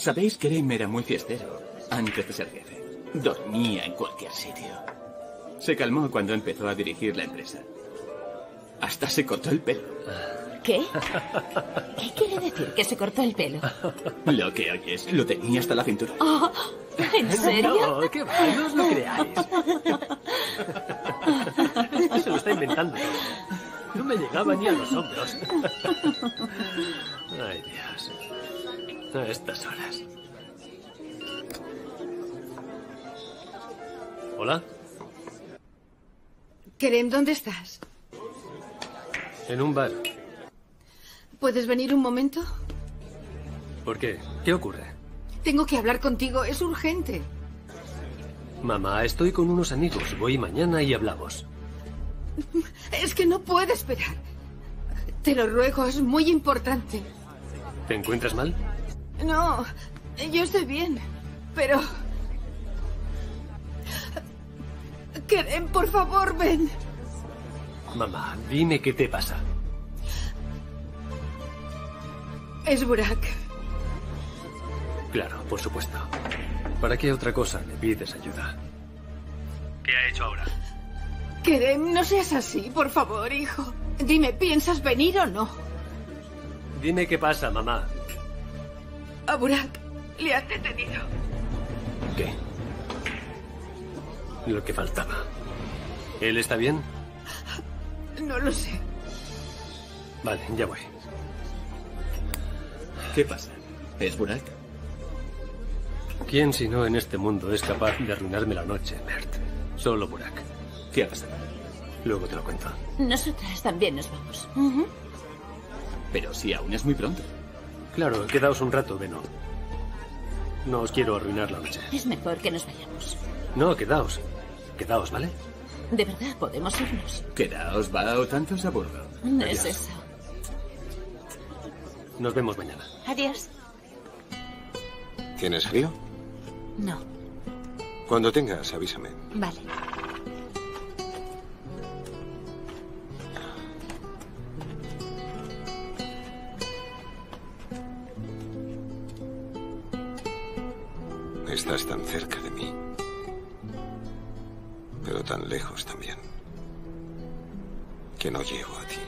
Sabéis que Kerem era muy fiestero antes de ser jefe. Dormía en cualquier sitio. Se calmó cuando empezó a dirigir la empresa. Hasta se cortó el pelo. ¿Qué? ¿Qué quiere decir que se cortó el pelo? Lo que oyes, lo tenía hasta la cintura. Oh, ¿En serio? No, qué va, no os lo creáis. Se lo está inventando. No me llegaba ni a los hombros. Ay, Dios. A estas horas. ¿Hola? Kerem, ¿dónde estás? En un bar. ¿Puedes venir un momento? ¿Por qué? ¿Qué ocurre? Tengo que hablar contigo, es urgente. Mamá, estoy con unos amigos. Voy mañana y hablamos. Es que no puedo esperar. Te lo ruego, es muy importante. ¿Te encuentras mal? No, yo estoy bien, pero... Kerem, por favor, ven. Mamá, dime qué te pasa. Es Burak. Claro, por supuesto. ¿Para qué otra cosa le pides ayuda? ¿Qué ha hecho ahora? Kerem, no seas así, por favor, hijo. Dime, ¿piensas venir o no? Dime qué pasa, mamá. A Burak le han detenido. ¿Qué? Lo que faltaba. ¿Él está bien? No lo sé. Vale, ya voy. ¿Qué pasa? ¿Es Burak? ¿Quién si no en este mundo es capaz de arruinarme la noche, Mert? Solo Burak. ¿Qué ha pasado? Luego te lo cuento. Nosotras también nos vamos. Pero si aún es muy pronto. Claro, quedaos un rato, Beno. No os quiero arruinar la noche. Es mejor que nos vayamos. No, quedaos. Quedaos, ¿vale? De verdad, podemos irnos. Quedaos, va o tanto os aburro. No Adiós. es eso. Nos vemos mañana. Adiós. ¿Tienes frío? No, Cuando tengas, avísame. vale. Que no llego a ti.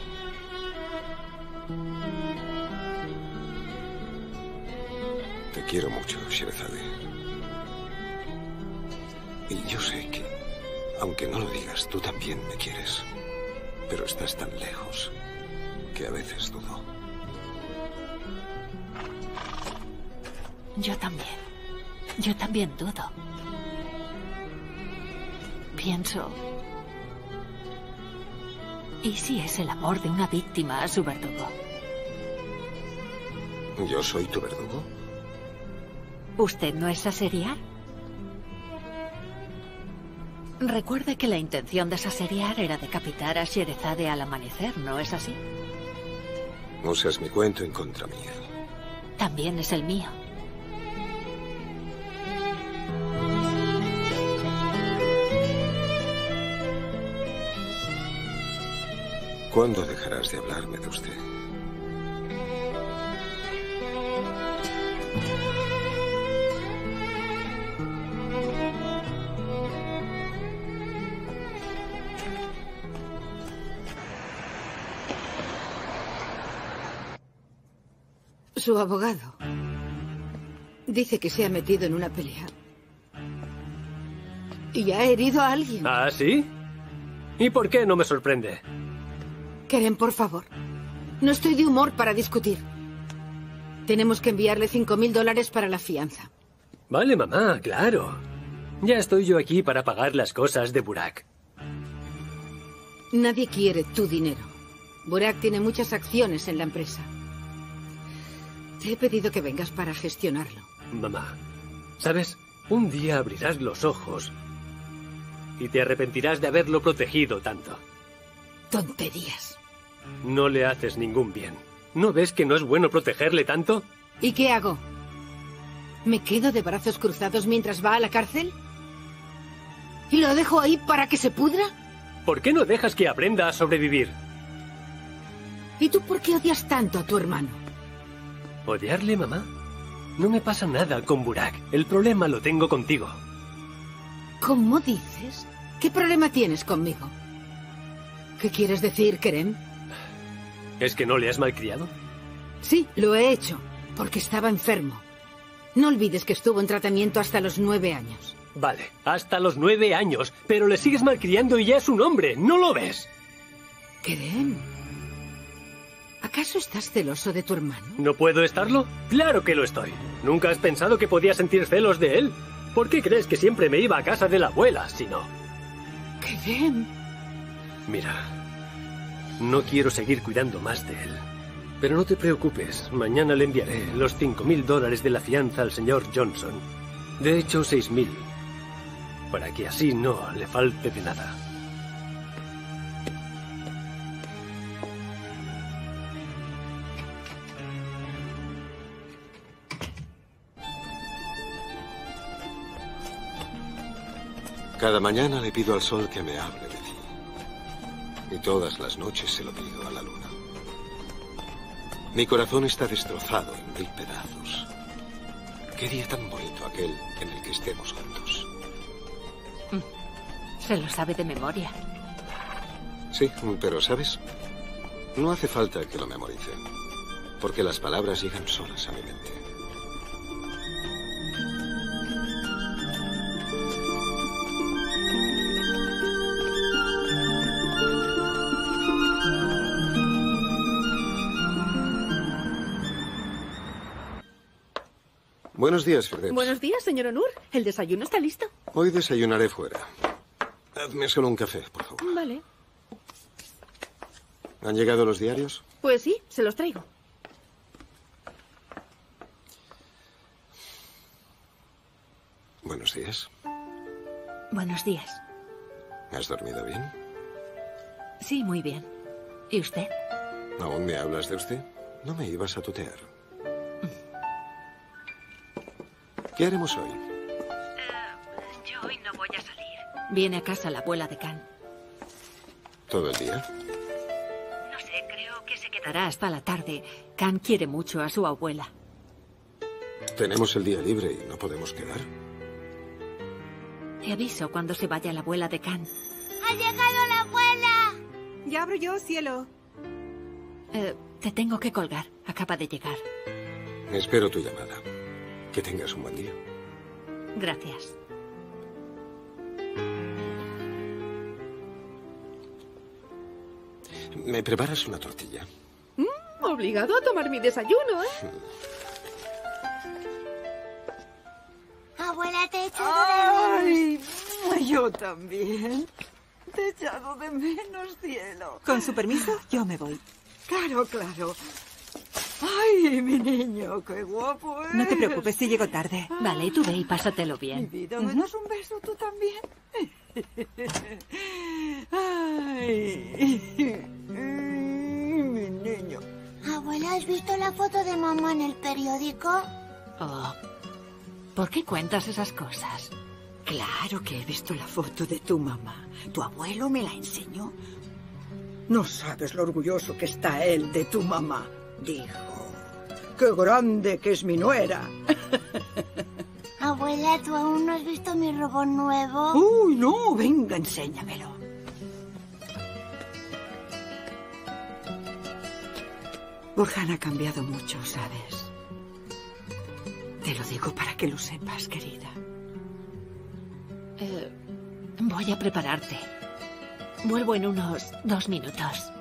Te quiero mucho, Sherazade. Y yo sé que, aunque no lo digas, tú también me quieres. Pero estás tan lejos que a veces dudo. Yo también. Yo también dudo. Pienso... ¿Y si es el amor de una víctima a su verdugo? ¿Yo soy tu verdugo? ¿Usted no es aseriar? Recuerde que la intención de aseriar era decapitar a Sherezade al amanecer, ¿no es así? Usas mi cuento en contra mía. También es el mío. ¿Cuándo dejarás de hablarme de usted? Su abogado dice que se ha metido en una pelea. Y ha herido a alguien. ¿Ah, sí? ¿Y por qué no me sorprende? Keren, por favor. No estoy de humor para discutir. Tenemos que enviarle cinco mil dólares para la fianza. Vale, mamá, claro. Ya estoy yo aquí para pagar las cosas de Burak. Nadie quiere tu dinero. Burak tiene muchas acciones en la empresa. Te he pedido que vengas para gestionarlo. Mamá, ¿sabes? Un día abrirás los ojos y te arrepentirás de haberlo protegido tanto. Tonterías. No le haces ningún bien. ¿No ves que no es bueno protegerle tanto? ¿Y qué hago? ¿Me quedo de brazos cruzados mientras va a la cárcel? ¿Y lo dejo ahí para que se pudra? ¿Por qué no dejas que aprenda a sobrevivir? ¿Y tú por qué odias tanto a tu hermano? ¿Odiarle, mamá? No me pasa nada con Burak. El problema lo tengo contigo. ¿Cómo dices? ¿Qué problema tienes conmigo? ¿Qué quieres decir, Kerem? ¿Es que no le has malcriado? Sí, lo he hecho, porque estaba enfermo. No olvides que estuvo en tratamiento hasta los nueve años. Vale, hasta los nueve años, pero le sigues malcriando y ya es un hombre, ¿no lo ves? Kerem, ¿acaso estás celoso de tu hermano? ¿No puedo estarlo? Claro que lo estoy. ¿Nunca has pensado que podía sentir celos de él? ¿Por qué crees que siempre me iba a casa de la abuela, si no? Kerem, Mira, no quiero seguir cuidando más de él. Pero no te preocupes, mañana le enviaré los cinco mil dólares de la fianza al señor Johnson. De hecho, seis mil. Para que así no le falte de nada. Cada mañana le pido al sol que me hable. Y todas las noches se lo pido a la luna. Mi corazón está destrozado en mil pedazos. Qué día tan bonito aquel en el que estemos juntos. Se lo sabe de memoria. Sí, pero ¿sabes? No hace falta que lo memorice. Porque las palabras llegan solas a mi mente. Buenos días, Firdevs. Buenos días, señor Onur. ¿El desayuno está listo? Hoy desayunaré fuera. Hazme solo un café, por favor. Vale. ¿Han llegado los diarios? Pues sí, se los traigo. Buenos días. Buenos días. ¿Has dormido bien? Sí, muy bien. ¿Y usted? ¿Aún me hablas de usted? No me ibas a tutear. ¿Qué haremos hoy? yo hoy no voy a salir. Viene a casa la abuela de Can. ¿Todo el día? No sé, creo que se quedará hasta la tarde. Can quiere mucho a su abuela. Tenemos el día libre y no podemos quedar. Te aviso cuando se vaya la abuela de Can. ¡Ha llegado la abuela! Ya abro yo, cielo. Eh, te tengo que colgar. Acaba de llegar. Espero tu llamada. Que tengas un buen día. Gracias. ¿Me preparas una tortilla? Obligado a tomar mi desayuno, ¿eh? Abuela, te he echado de menos. Ay, yo también. Te he echado de menos, cielo. Con su permiso, yo me voy. Claro, claro. Ay, mi niño, qué guapo es. No te preocupes si llego tarde. Vale, tú ve y pásatelo Mi bien. vida, ¿me das un beso tú también? Ay, mi niño. Abuela, ¿has visto la foto de mamá en el periódico? Oh, ¿por qué cuentas esas cosas? Claro que he visto la foto de tu mamá. Tu abuelo me la enseñó. No sabes lo orgulloso que está él de tu mamá. Dijo, qué grande que es mi nuera. Abuela, ¿tú aún no has visto mi robot nuevo? Uy, no, venga, enséñamelo. Burhan ha cambiado mucho, ¿sabes? Te lo digo para que lo sepas, querida. Eh, voy a prepararte. Vuelvo en unos dos minutos.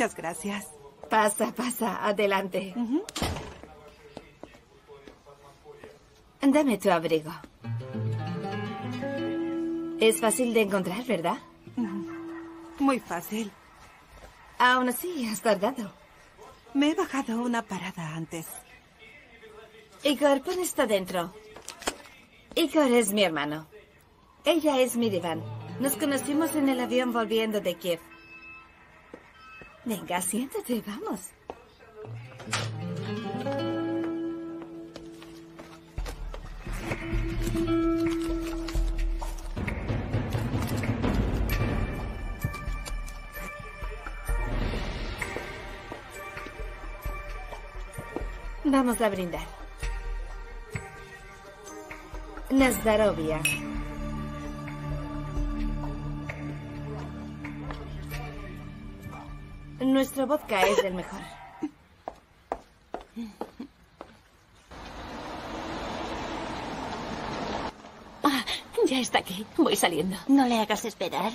Muchas gracias. Pasa, pasa, adelante. Dame tu abrigo. Es fácil de encontrar, ¿verdad? Muy fácil. Aún así, has tardado. Me he bajado una parada antes. Igor, pon esto dentro. Igor es mi hermano. Ella es Mirivan. Nos conocimos en el avión volviendo de Kiev. Venga, siéntate, vamos. Vamos a brindar. Nazdarovia. Nuestro vodka es el mejor. Ah, ya está aquí. Voy saliendo. No le hagas esperar.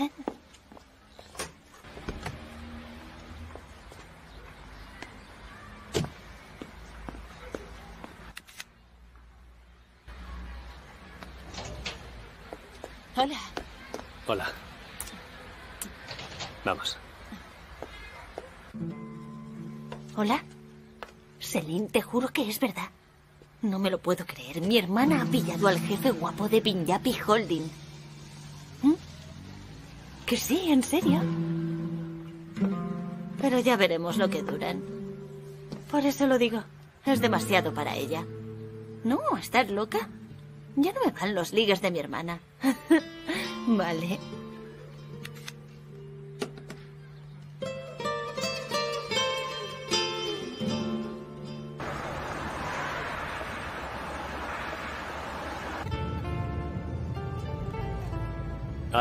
Hola. Hola. Vamos. Hola. Celine, te juro que es verdad. No me lo puedo creer. Mi hermana ha pillado al jefe guapo de Binyapi Holding. ¿Mm? Que sí, en serio. Pero ya veremos lo que duran. Por eso lo digo. Es demasiado para ella. No, ¿estás loca? Ya no me van los ligues de mi hermana. vale.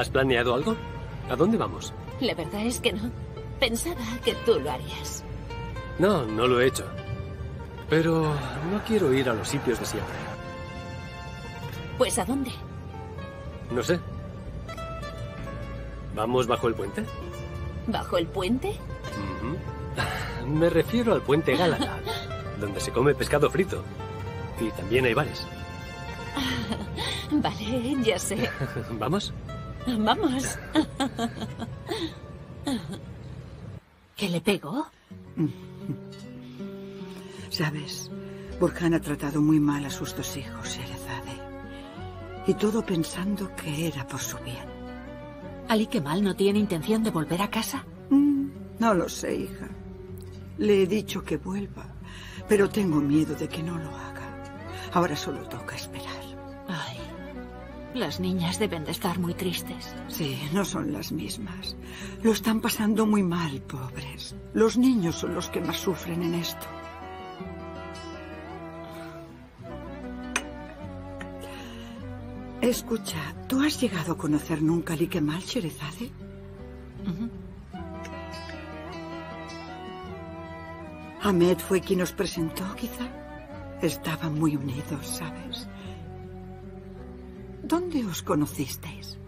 ¿Has planeado algo? ¿A dónde vamos? La verdad es que no. Pensaba que tú lo harías. No, no lo he hecho. Pero no quiero ir a los sitios de siempre. Pues ¿a dónde? No sé. ¿Vamos bajo el puente? ¿Bajo el puente? Me refiero al puente Gálata, donde se come pescado frito. Y también hay bares. Vale, ya sé. ¿Vamos? Vamos. ¿Qué le pegó? Sabes, Burhan ha tratado muy mal a sus dos hijos, Sherezade. Y todo pensando que era por su bien. ¿Ali Kemal no tiene intención de volver a casa? Mm, no lo sé, hija. Le he dicho que vuelva, pero tengo miedo de que no lo haga. Ahora solo toca esperar. Las niñas deben de estar muy tristes. Sí, no son las mismas. Lo están pasando muy mal, pobres. Los niños son los que más sufren en esto. Escucha, ¿tú has llegado a conocer nunca a Ali Kemal, Sherezade? Ujú. Ahmed fue quien nos presentó, quizá. Estaban muy unidos, ¿sabes? ¿Dónde os conocisteis?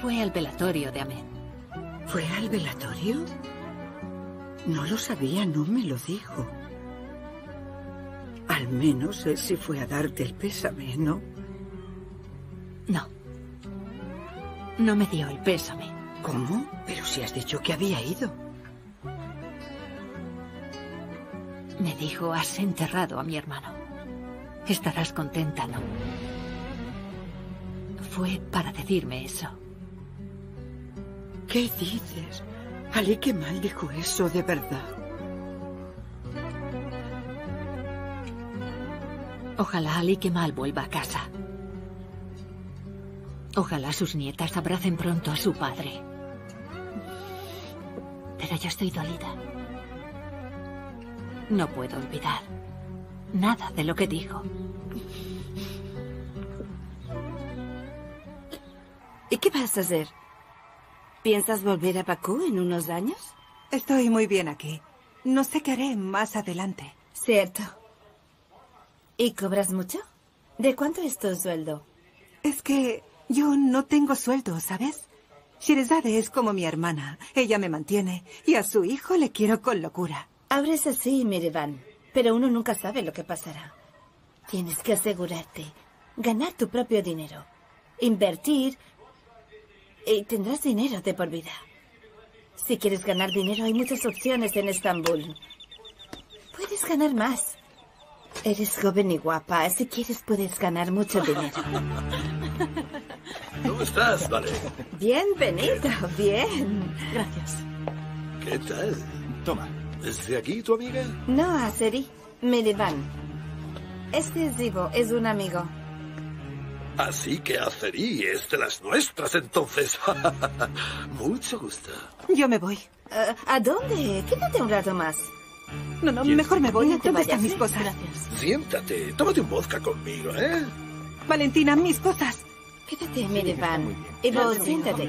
Fue al velatorio de Ahmed. ¿Fue al velatorio? No lo sabía, no me lo dijo. Al menos él sí fue a darte el pésame, ¿no? No. No me dio el pésame. ¿Cómo? Pero si has dicho que había ido. Me dijo, has enterrado a mi hermano. Estarás contenta, ¿no? Fue para decirme eso. ¿Qué dices? Ali Kemal dijo eso de verdad. Ojalá Ali Kemal vuelva a casa. Ojalá sus nietas abracen pronto a su padre. Pero yo estoy dolida. No puedo olvidar nada de lo que dijo. ¿Y qué vas a hacer? ¿Piensas volver a Bakú en unos años? Estoy muy bien aquí. No sé qué haré más adelante. Cierto. ¿Y cobras mucho? ¿De cuánto es tu sueldo? Es que yo no tengo sueldo, ¿sabes? Shirazade es como mi hermana. Ella me mantiene y a su hijo le quiero con locura. Ahora es así, Mirivan. Pero uno nunca sabe lo que pasará. Tienes que asegurarte. Ganar tu propio dinero. Invertir. Y tendrás dinero de por vida. Si quieres ganar dinero, hay muchas opciones en Estambul. Puedes ganar más. Eres joven y guapa. Si quieres, puedes ganar mucho dinero. ¿Cómo estás, Vale? Bienvenido. Bien. Gracias. ¿Qué tal? Toma. ¿Es de aquí tu amiga? No, Aseri. Mirivan. Este es Ivo. Es un amigo. Así que Aceri es de las nuestras, entonces. Mucho gusto. Yo me voy. Eh, ¿A dónde? Quédate un rato más. No, no, mejor me voy. No ¿Dónde están mis ¿eh? cosas? Gracias. Siéntate, tómate un vodka conmigo, ¿eh? Valentina, mis cosas. Quédate, Mirivan. Ivo, siéntate.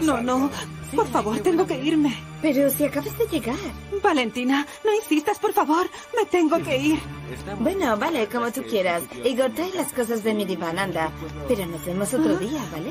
No, no. Por favor, tengo que irme. Pero si acabas de llegar. Valentina, no insistas, por favor. Me tengo que ir. Bueno, vale, como tú quieras. Igor, trae las cosas de Mirivan, anda. Pero nos vemos otro día, ¿vale?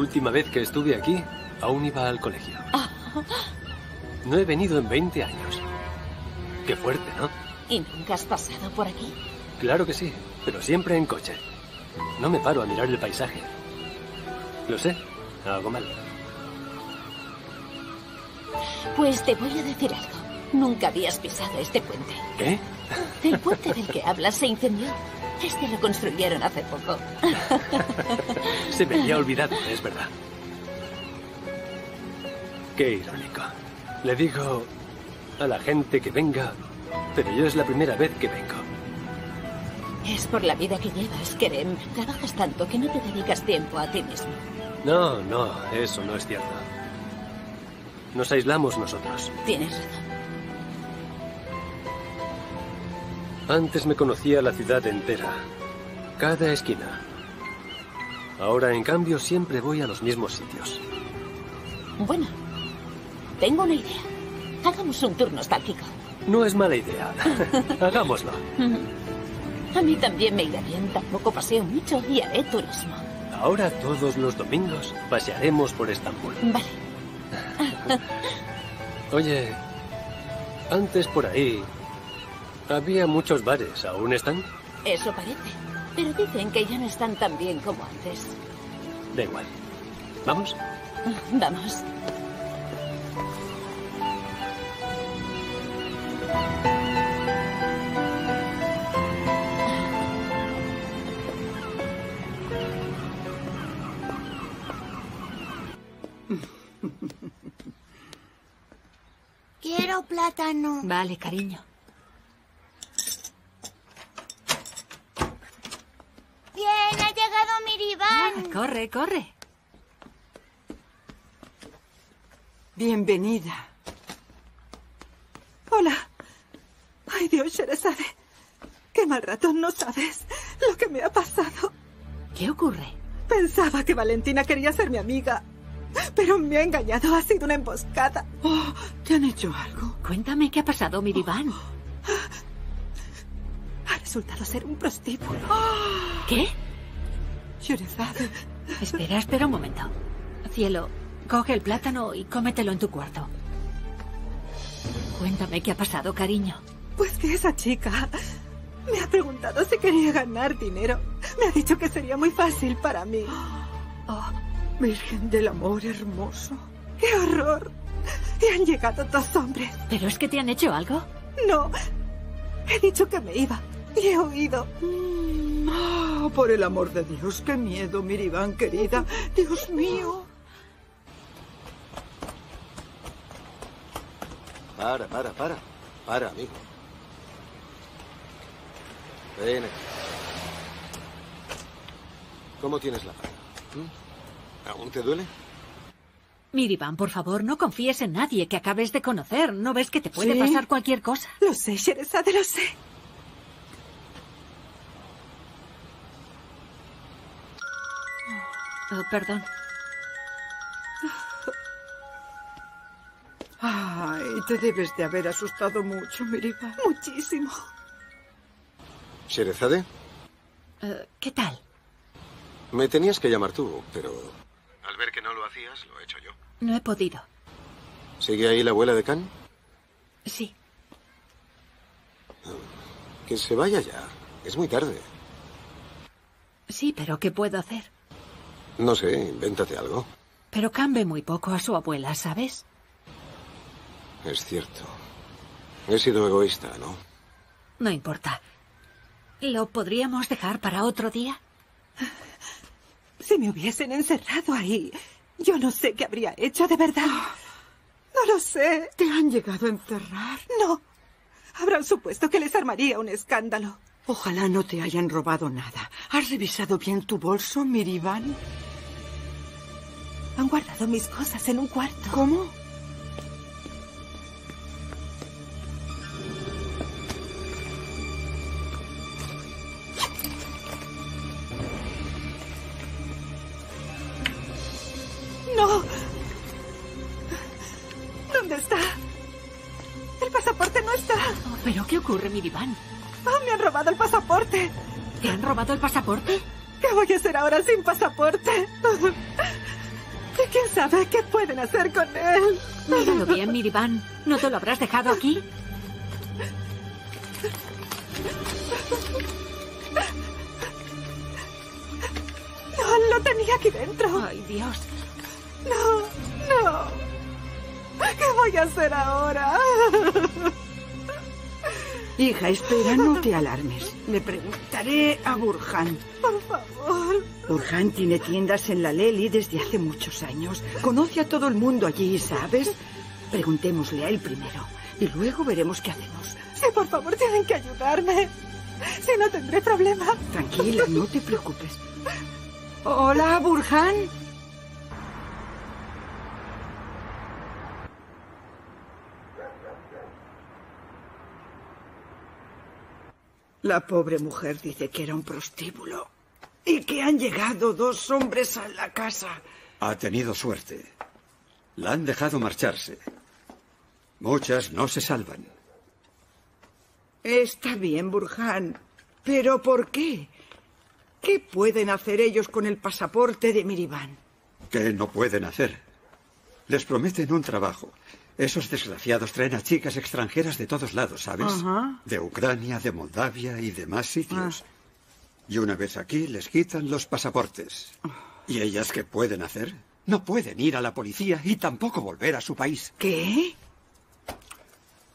Última vez que estuve aquí, aún iba al colegio. No he venido en 20 años. Qué fuerte, ¿no? ¿Y nunca has pasado por aquí? Claro que sí, pero siempre en coche. No me paro a mirar el paisaje. Lo sé, hago mal. Pues te voy a decir algo. Nunca habías pisado este puente. ¿Qué? El puente del que hablas se incendió. Este lo construyeron hace poco. Se me había olvidado, es verdad. Qué irónico. Le digo a la gente que venga, pero yo es la primera vez que vengo. Es por la vida que llevas, Kerem. Trabajas tanto que no te dedicas tiempo a ti mismo. No, no, eso no es cierto. Nos aislamos nosotros. Tienes razón. Antes me conocía la ciudad entera, cada esquina. Ahora, en cambio, siempre voy a los mismos sitios. Bueno, tengo una idea. Hagamos un tour nostálgico. No es mala idea. Hagámoslo. A mí también me irá bien. Tampoco paseo mucho y haré turismo. Ahora todos los domingos pasearemos por Estambul. Vale. Oye, antes por ahí había muchos bares. ¿Aún están? Eso parece. Pero dicen que ya no están tan bien como antes. Da igual. ¿Vamos? Vamos. Quiero plátano. Vale, cariño. Bien, ha llegado Mirivan. Corre, corre. Bienvenida. Hola. Ay, Dios, Sherezade. Qué mal rato, no sabes lo que me ha pasado. ¿Qué ocurre? Pensaba que Valentina quería ser mi amiga. Pero me ha engañado. Ha sido una emboscada. Oh, ¿Te han hecho algo? Cuéntame qué ha pasado, Mirivan. Ha resultado ser un prostíbulo. ¿Qué? Sherezade. Espera, espera un momento. Cielo, coge el plátano y cómetelo en tu cuarto. Cuéntame qué ha pasado, cariño. Pues que esa chica me ha preguntado si quería ganar dinero. Me ha dicho que sería muy fácil para mí. Oh, Virgen del amor hermoso. ¡Qué horror! Y han llegado dos hombres. ¿Pero es que te han hecho algo? No. He dicho que me iba. Y he oído. Ah, por el amor de Dios, qué miedo, Mirivan, querida. Dios mío. Para, para, para. Para, amigo. Ven aquí. ¿Cómo tienes la mano? ¿Mm? ¿Aún te duele? Mirivan, por favor, no confíes en nadie que acabes de conocer. ¿No ves que te puede Sí. pasar cualquier cosa? Lo sé, Sherezade, lo sé. Oh, perdón. Ay, te debes de haber asustado mucho, Miriba. Muchísimo. ¿Sherezade? Eh, ¿Qué tal? Me tenías que llamar tú, pero... Al ver que no lo hacías, lo he hecho yo. No he podido. ¿Sigue ahí la abuela de Khan? Sí. Que se vaya ya. Es muy tarde. Sí, pero ¿qué puedo hacer? No sé, invéntate algo. Pero cambie muy poco a su abuela, ¿sabes? Es cierto. He sido egoísta, ¿no? No importa. ¿Lo podríamos dejar para otro día? Si me hubiesen encerrado ahí, yo no sé qué habría hecho de verdad. No lo sé. ¿Te han llegado a encerrar? No. Habrán supuesto que les armaría un escándalo. Ojalá no te hayan robado nada. ¿Has revisado bien tu bolso, Mirivan? Han guardado mis cosas en un cuarto. ¿Cómo? No. ¿Dónde está? El pasaporte no está. ¿Pero qué ocurre, Mirivan? Oh, me han robado el pasaporte. ¿Te han robado el pasaporte? ¿Qué voy a hacer ahora sin pasaporte? ¿Y quién sabe qué pueden hacer con él? Míralo bien, Mirivan. ¿No te lo habrás dejado aquí? No, lo tenía aquí dentro. Ay, Dios. No, no. ¿Qué voy a hacer ahora? Hija, espera, no te alarmes. Le preguntaré a Burhan. Por favor. Burhan tiene tiendas en la Leli desde hace muchos años. Conoce a todo el mundo allí, ¿sabes? Preguntémosle a él primero. Y luego veremos qué hacemos. Sí, por favor, tienen que ayudarme. Si no, tendré problemas. Tranquila, no te preocupes. Hola, Burhan. La pobre mujer dice que era un prostíbulo y que han llegado dos hombres a la casa. Ha tenido suerte. La han dejado marcharse. Muchas no se salvan. Está bien, Burhan. ¿Pero por qué? ¿Qué pueden hacer ellos con el pasaporte de Miriban? ¿Qué no pueden hacer? Les prometen un trabajo. Esos desgraciados traen a chicas extranjeras de todos lados, ¿sabes? Ajá. De Ucrania, de Moldavia y demás sitios. Y una vez aquí les quitan los pasaportes. ¿Y ellas qué pueden hacer? No pueden ir a la policía y tampoco volver a su país. ¿Qué?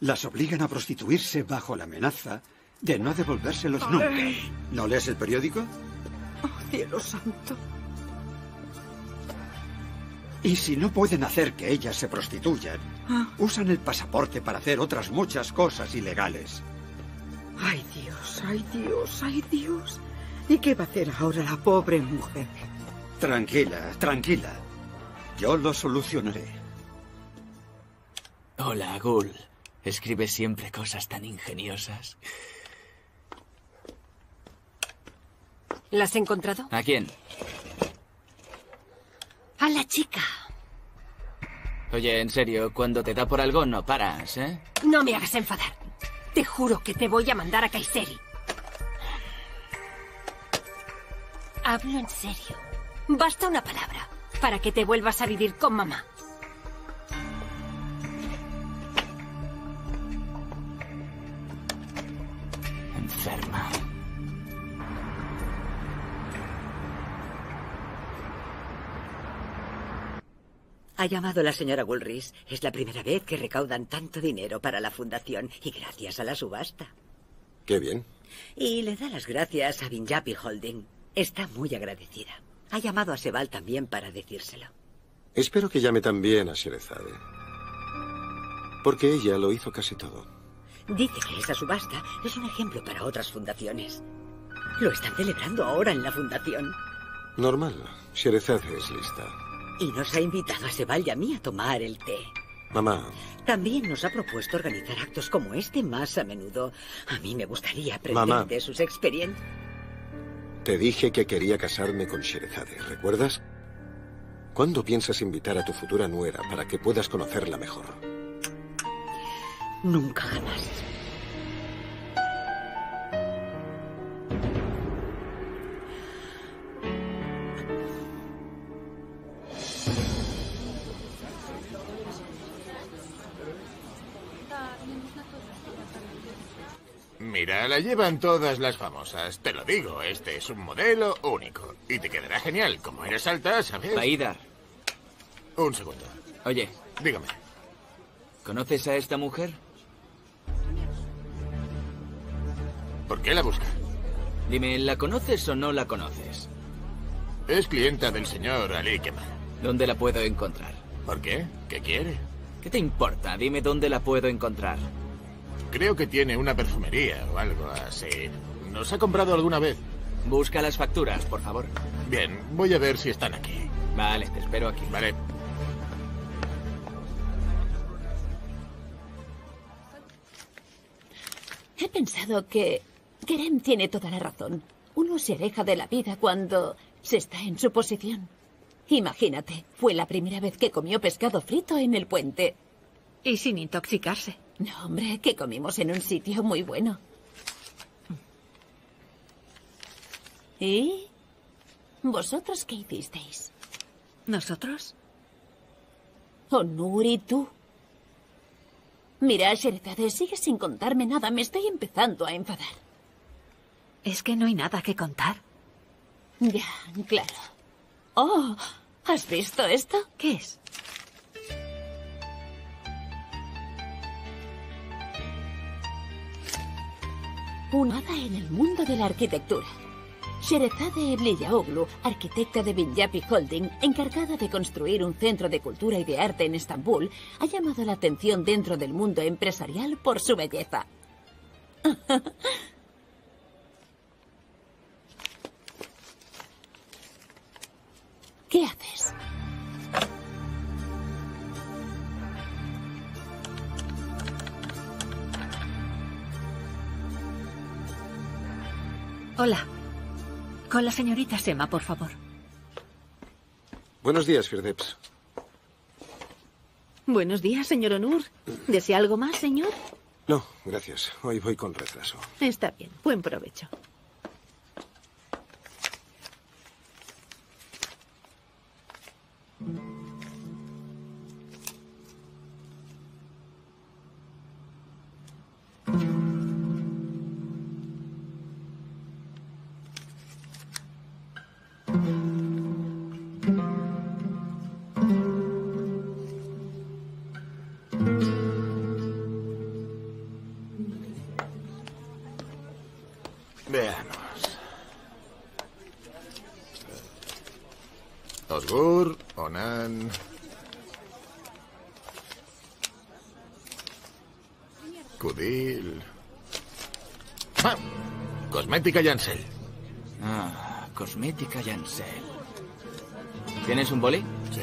Las obligan a prostituirse bajo la amenaza de no devolvérselos nunca. Ay. ¿No lees el periódico? Oh, cielo santo. Y si no pueden hacer que ellas se prostituyan, Ah. Usan el pasaporte para hacer otras muchas cosas ilegales. Ay, Dios, ay, Dios, ay, Dios. ¿Y qué va a hacer ahora la pobre mujer? Tranquila, tranquila. Yo lo solucionaré. Hola, Gul. Escribes siempre cosas tan ingeniosas. ¿La has encontrado? ¿A quién? A la chica. Oye, en serio, cuando te da por algo no paras, ¿eh? No me hagas enfadar. Te juro que te voy a mandar a Kaiseri. Hablo en serio. Basta una palabra para que te vuelvas a vivir con mamá. Enferma. Ha llamado la señora Woolris. Es la primera vez que recaudan tanto dinero para la fundación y gracias a la subasta. Qué bien. Y le da las gracias a Binjapi Holding. Está muy agradecida. Ha llamado a Sebal también para decírselo. Espero que llame también a Sherezade. Porque ella lo hizo casi todo. Dice que esa subasta es un ejemplo para otras fundaciones. Lo están celebrando ahora en la fundación. Normal. Sherezade es lista. Y nos ha invitado a Sebal y a mí a tomar el té. Mamá, También nos ha propuesto organizar actos como este más a menudo. A mí me gustaría aprender Mamá. de sus experiencias. te dije que quería casarme con Sherezade, ¿recuerdas? ¿Cuándo piensas invitar a tu futura nuera para que puedas conocerla mejor? Nunca jamás. Mira, la llevan todas las famosas. Te lo digo, este es un modelo único. Y te quedará genial. Como eres alta, ¿sabes? Aida. Un segundo. Oye. Dígame. ¿Conoces a esta mujer? ¿Por qué la busca? Dime, ¿la conoces o no la conoces? Es clienta del señor Ali Kemal. ¿Dónde la puedo encontrar? ¿Por qué? ¿Qué quiere? ¿Qué te importa? Dime dónde la puedo encontrar. Creo que tiene una perfumería o algo así. ¿Nos ha comprado alguna vez? Busca las facturas, por favor. Bien, voy a ver si están aquí. Vale, te espero aquí. Vale. He pensado que Kerem tiene toda la razón. Uno se aleja de la vida cuando se está en su posición. Imagínate, fue la primera vez que comió pescado frito en el puente. Y sin intoxicarse. No, hombre, que comimos en un sitio muy bueno. ¿Y? ¿Vosotros qué hicisteis? ¿Nosotros? Onur y tú. Mira, Sheretade, sigues sin contarme nada. Me estoy empezando a enfadar. Es que no hay nada que contar. Ya, claro. Oh, ¿has visto esto? ¿Qué es? Un hada en el mundo de la arquitectura. Sherezade Ebliyaoglu, arquitecta de Binyapi Holding, encargada de construir un centro de cultura y de arte en Estambul, ha llamado la atención dentro del mundo empresarial por su belleza. ¿Qué haces? Hola. Con la señorita Sema, por favor. Buenos días, Firdeps. Buenos días, señor Onur. ¿Desea algo más, señor? No, gracias. Hoy voy con retraso. Está bien. Buen provecho. Cosmética Yansel. Ah, cosmética Yansel. ¿Tienes un boli? Sí.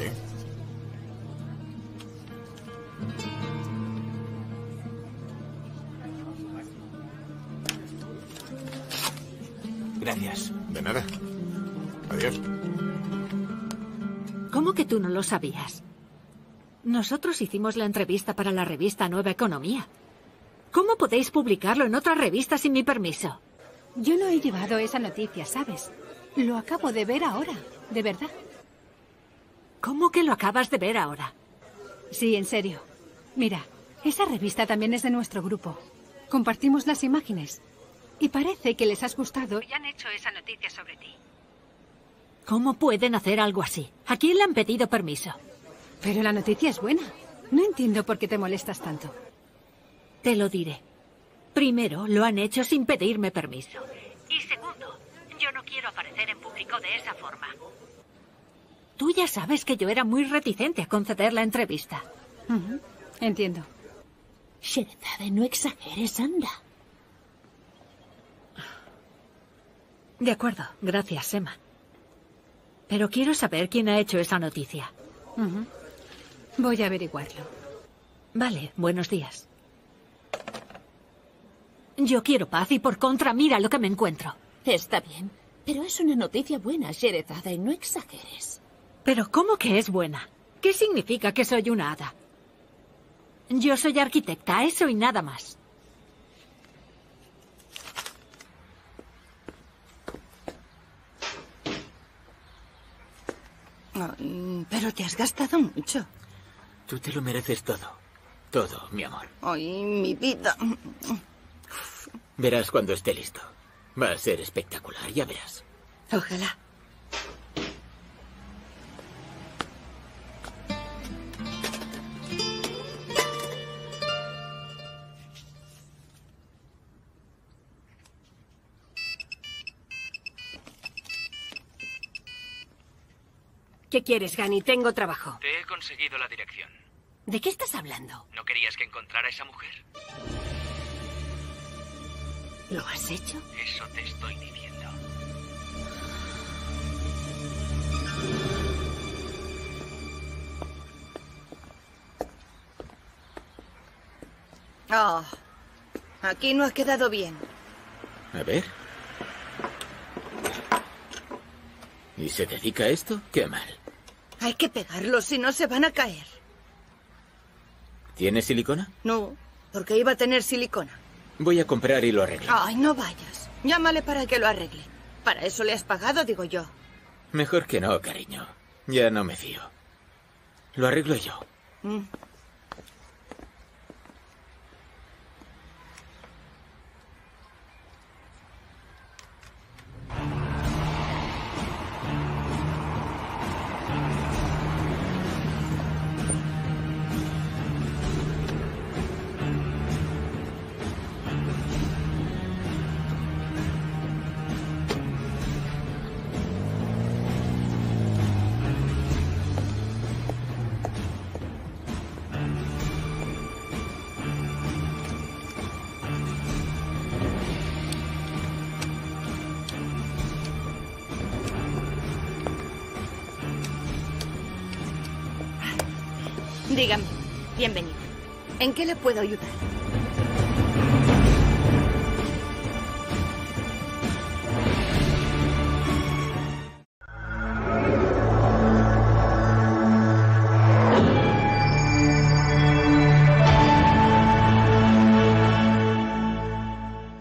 Gracias. De nada. Adiós. ¿Cómo que tú no lo sabías? Nosotros hicimos la entrevista para la revista Nueva Economía. ¿Cómo podéis publicarlo en otra revista sin mi permiso? Yo no he llevado esa noticia, ¿sabes? Lo acabo de ver ahora, de verdad. ¿Cómo que lo acabas de ver ahora? Sí, en serio. Mira, esa revista también es de nuestro grupo. Compartimos las imágenes. Y parece que les has gustado y han hecho esa noticia sobre ti. ¿Cómo pueden hacer algo así? ¿A quién le han pedido permiso? Pero la noticia es buena. No entiendo por qué te molestas tanto. Te lo diré. Primero, lo han hecho sin pedirme permiso. Y segundo, yo no quiero aparecer en público de esa forma. Tú ya sabes que yo era muy reticente a conceder la entrevista. Entiendo. Sherezade, no exageres, anda. De acuerdo, gracias, Emma. Pero quiero saber quién ha hecho esa noticia. Voy a averiguarlo. Vale, buenos días. Yo quiero paz y por contra mira lo que me encuentro. Está bien, pero es una noticia buena, Sherezade, no exageres. Pero ¿cómo que es buena? ¿Qué significa que soy una hada? Yo soy arquitecta, eso y nada más. Ay, pero te has gastado mucho. Tú te lo mereces todo. Todo, mi amor. Ay, mi vida. Verás cuando esté listo. Va a ser espectacular, ya verás. Ojalá. ¿Qué quieres, Gani? Tengo trabajo. Te he conseguido la dirección. ¿De qué estás hablando? ¿No querías que encontrara a esa mujer? ¿Lo has hecho? Eso te estoy diciendo. Oh, aquí no ha quedado bien. A ver. ¿Y se dedica a esto? Qué mal. Hay que pegarlos, si no se van a caer. ¿Tienes silicona? No, porque iba a tener silicona. Voy a comprar y lo arreglo. Ay, no vayas. Llámale para que lo arregle. Para eso le has pagado, digo yo. Mejor que no, cariño. Ya no me fío. Lo arreglo yo. Mm. Bienvenido. ¿En qué le puedo ayudar?